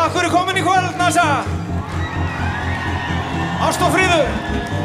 Takk fyrir komin í kvöld, Nasa! Ást og fríður!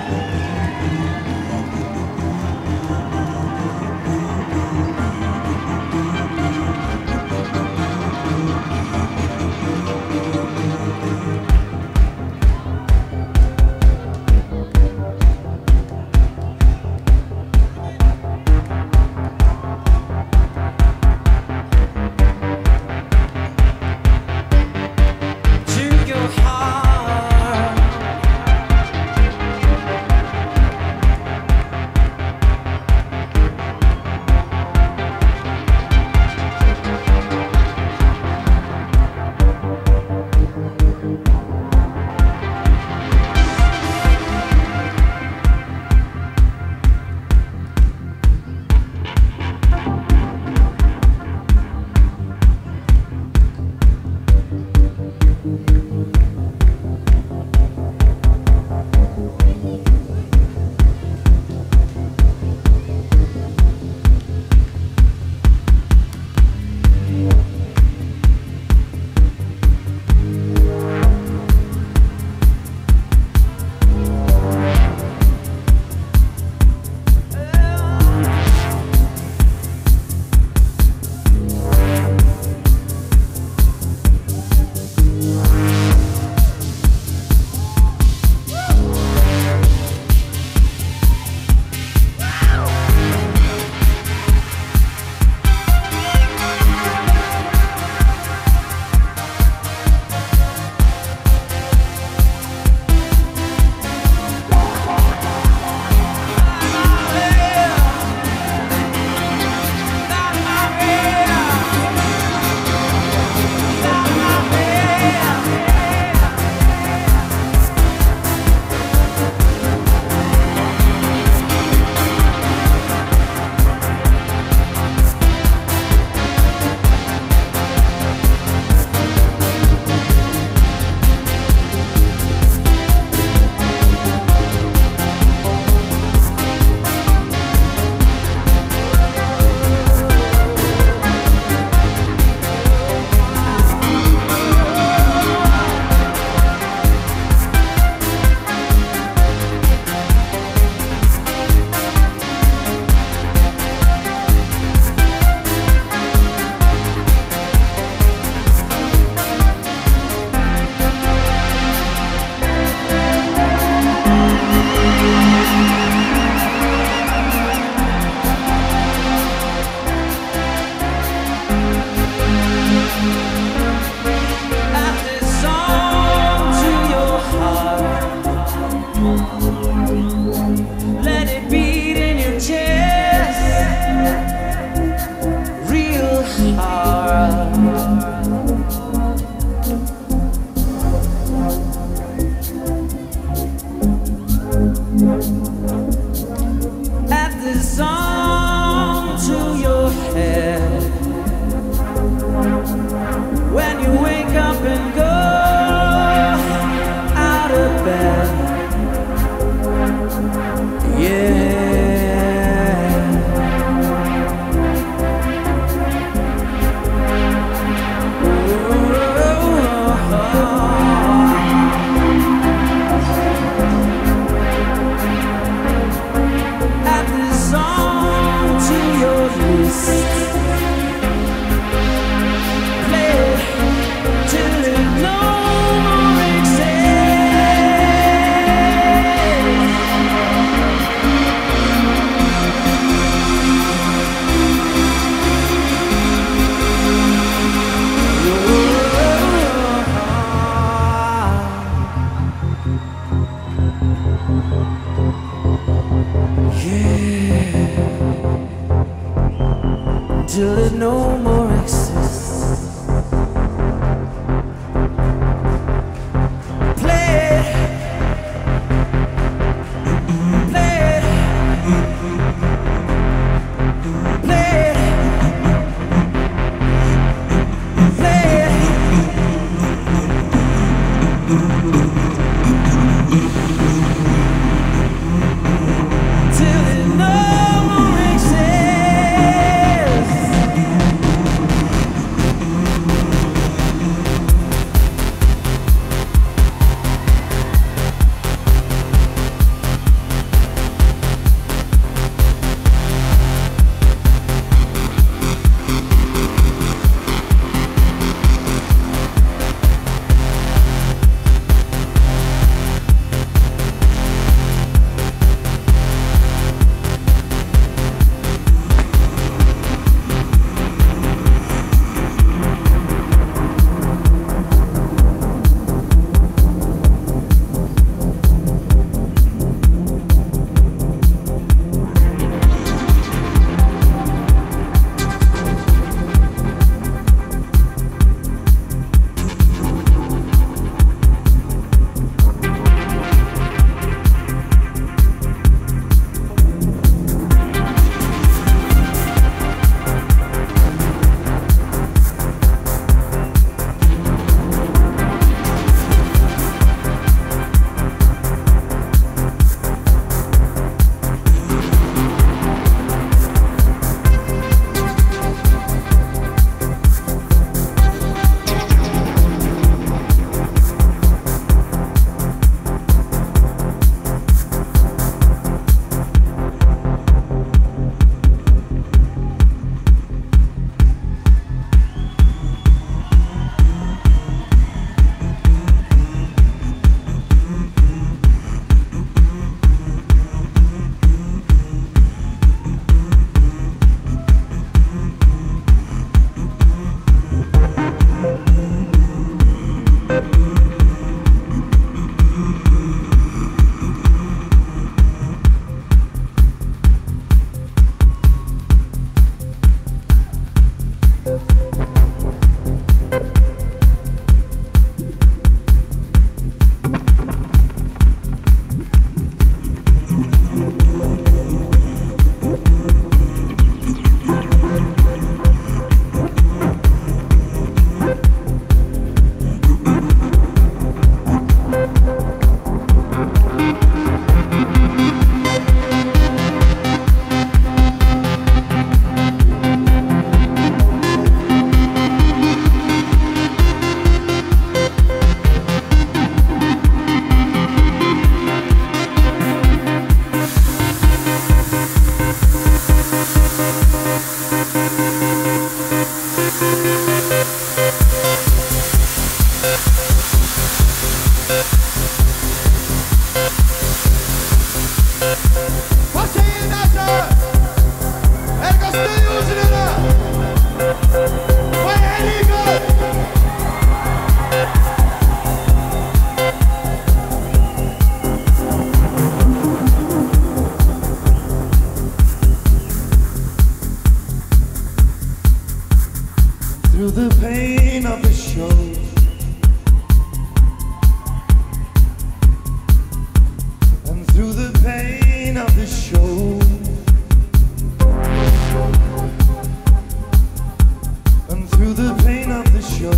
show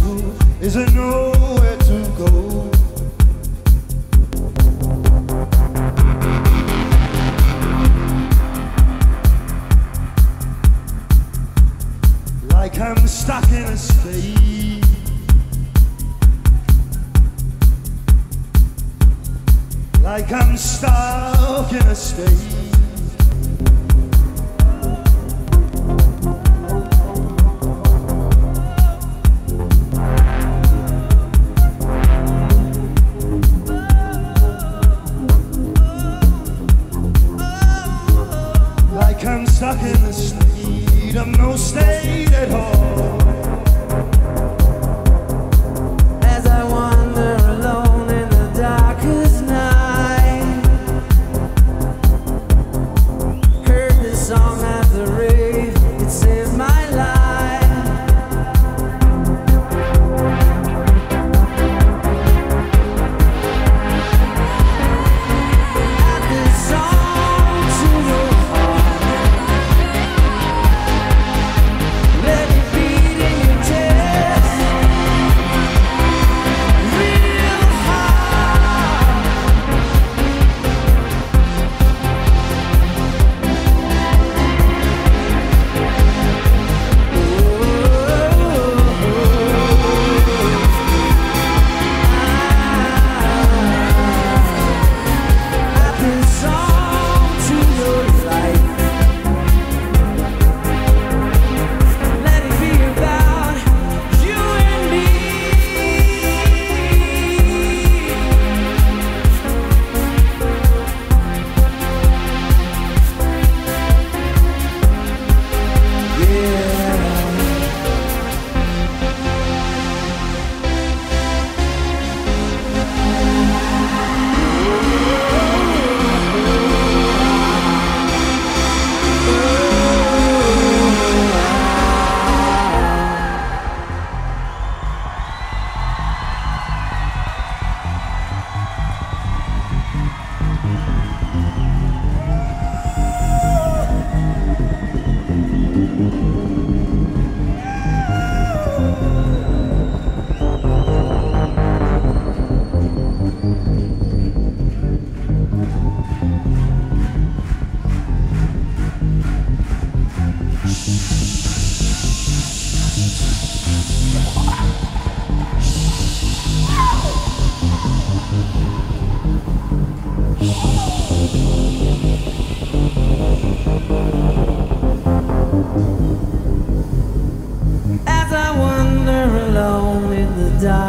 is it no.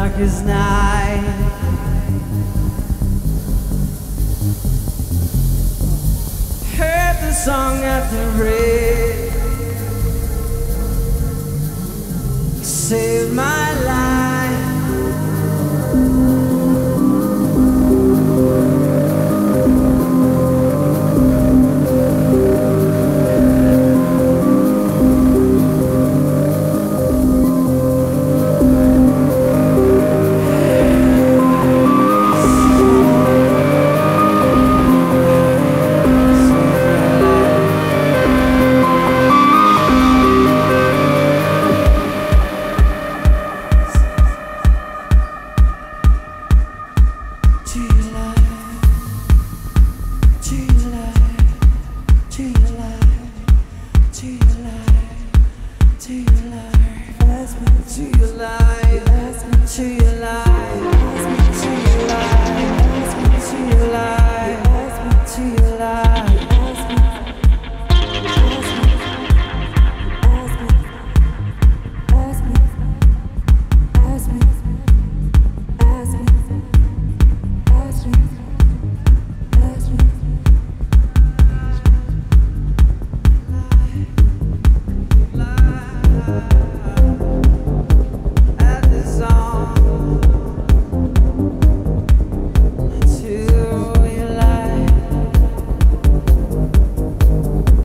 dark as night. Heard the song at the red. Saved my life. to love.